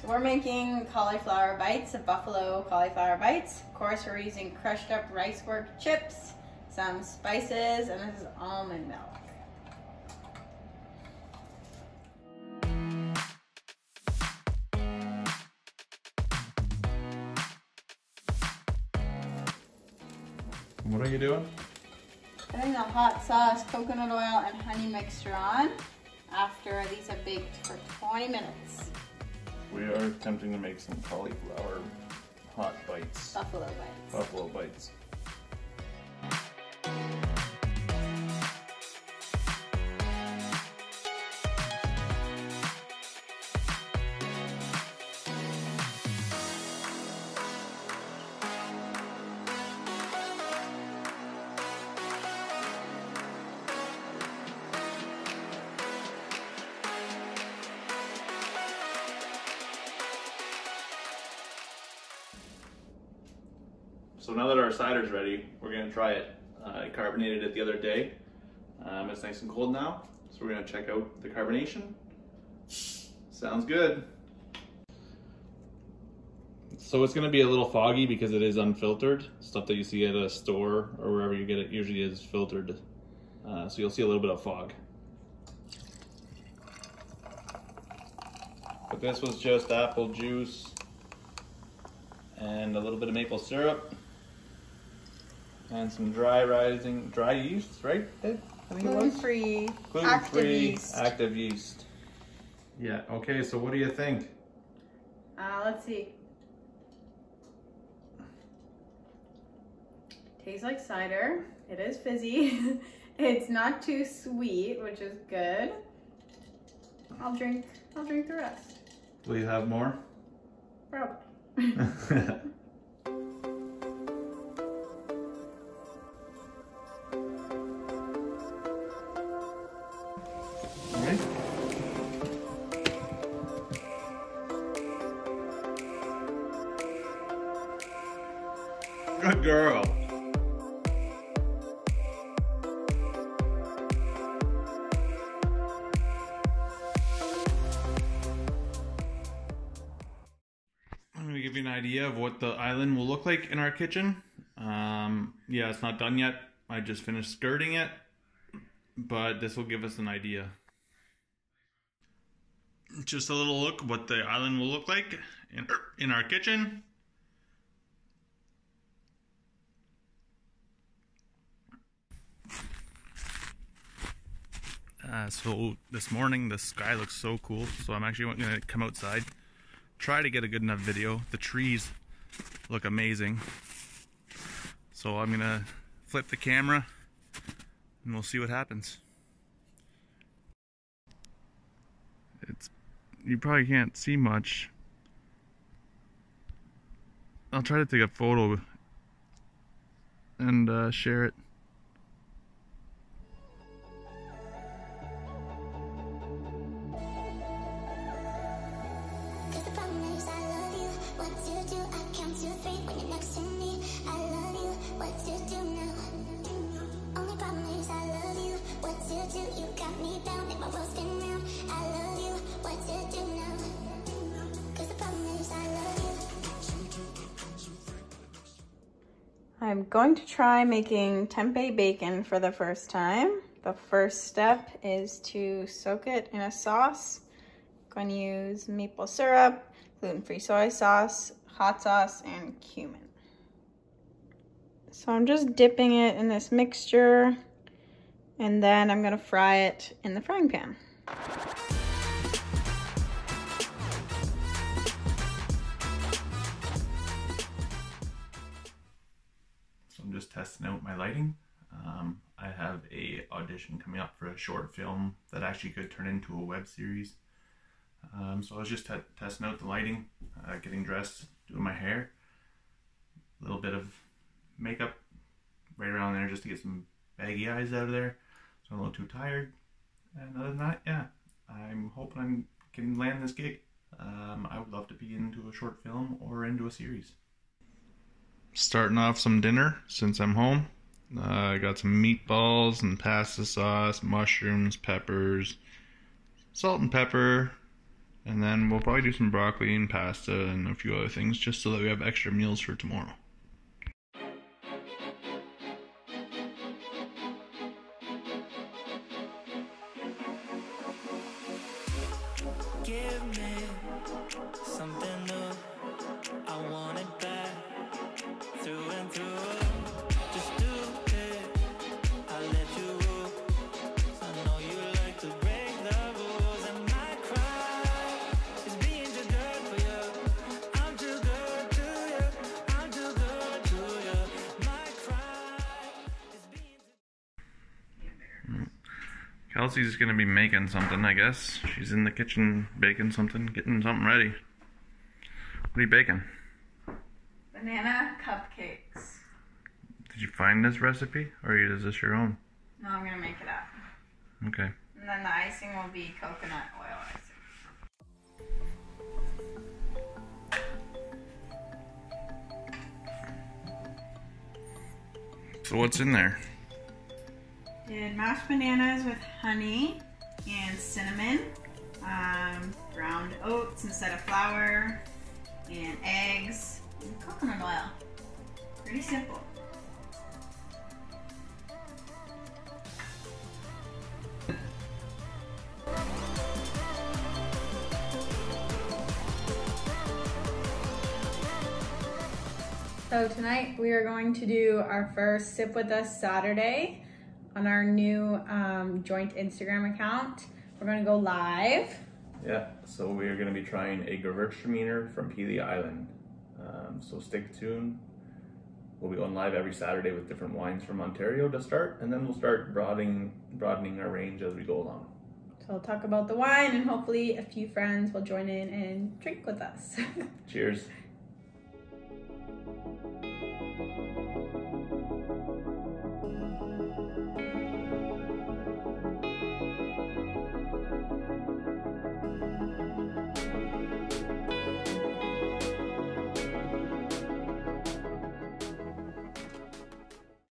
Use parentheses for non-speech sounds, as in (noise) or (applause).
So we're making cauliflower bites, a buffalo cauliflower bites. Of course, we're using crushed up rice work chips, some spices, and this is almond milk. What are you doing? Putting the hot sauce, coconut oil, and honey mixture on after these are baked for 20 minutes. We are attempting to make some cauliflower hot bites. Buffalo bites. Buffalo bites. So now that our cider's ready, we're gonna try it. Uh, I carbonated it the other day. Um, it's nice and cold now, so we're gonna check out the carbonation. Sounds good. So it's gonna be a little foggy because it is unfiltered. Stuff that you see at a store or wherever you get it usually is filtered. Uh, so you'll see a little bit of fog. But this was just apple juice and a little bit of maple syrup and some dry rising dry yeast, right? Dave? I think Gluten free, gluten active free yeast. active yeast. Yeah. Okay. So what do you think? Uh, let's see. Tastes like cider. It is fizzy. (laughs) it's not too sweet, which is good. I'll drink. I'll drink the rest. Will you have more? Probably. (laughs) (laughs) girl. I'm gonna give you an idea of what the island will look like in our kitchen. Um, yeah, it's not done yet. I just finished skirting it, but this will give us an idea. Just a little look what the island will look like in, in our kitchen. Uh, so this morning the sky looks so cool so I'm actually going to come outside try to get a good enough video. The trees look amazing. So I'm gonna flip the camera and we'll see what happens. It's you probably can't see much. I'll try to take a photo and uh, share it I'm going to try making tempeh bacon for the first time. The first step is to soak it in a sauce. I'm going to use maple syrup, gluten-free soy sauce, hot sauce, and cumin. So I'm just dipping it in this mixture and then I'm going to fry it in the frying pan. Testing out my lighting. Um, I have a audition coming up for a short film that actually could turn into a web series. Um, so I was just te- testing out the lighting, uh, getting dressed, doing my hair, a little bit of makeup right around there just to get some baggy eyes out of there. So I'm a little too tired. And other than that, yeah, I'm hoping I'm can land this gig. Um, I would love to be into a short film or into a series starting off some dinner since I'm home. Uh, I got some meatballs and pasta sauce, mushrooms, peppers, salt and pepper, And then we'll probably do some broccoli and pasta and a few other things just so that we have extra meals for tomorrow. Give me something new. I want it back through and through. Just do it. I let you rule. I know you like to break the rules. And my cry is being too good for you. I'm too good to you. I'm too good to you. My cry is being Kelsey's gonna be making something, I guess. She's in the kitchen baking something, getting something ready. What are you baking? Banana cupcakes. Did you find this recipe or is this your own? No, I'm gonna make it up. Okay. And then the icing will be coconut oil icing. So what's in there? Did mashed bananas with honey and cinnamon, um, ground oats instead of flour, and eggs, coconut oil. Pretty simple. So tonight we are going to do our first Sip With Us Saturday on our new um, joint Instagram account. We're going to go live. Yeah, so we are going to be trying a Gewürztraminer from Pelee Island. Um, so stick tuned. We'll be going live every Saturday with different wines from Ontario to start, and then we'll start broadening broadening our range as we go along. So we'll talk about the wine and hopefully a few friends will join in and drink with us. (laughs) Cheers.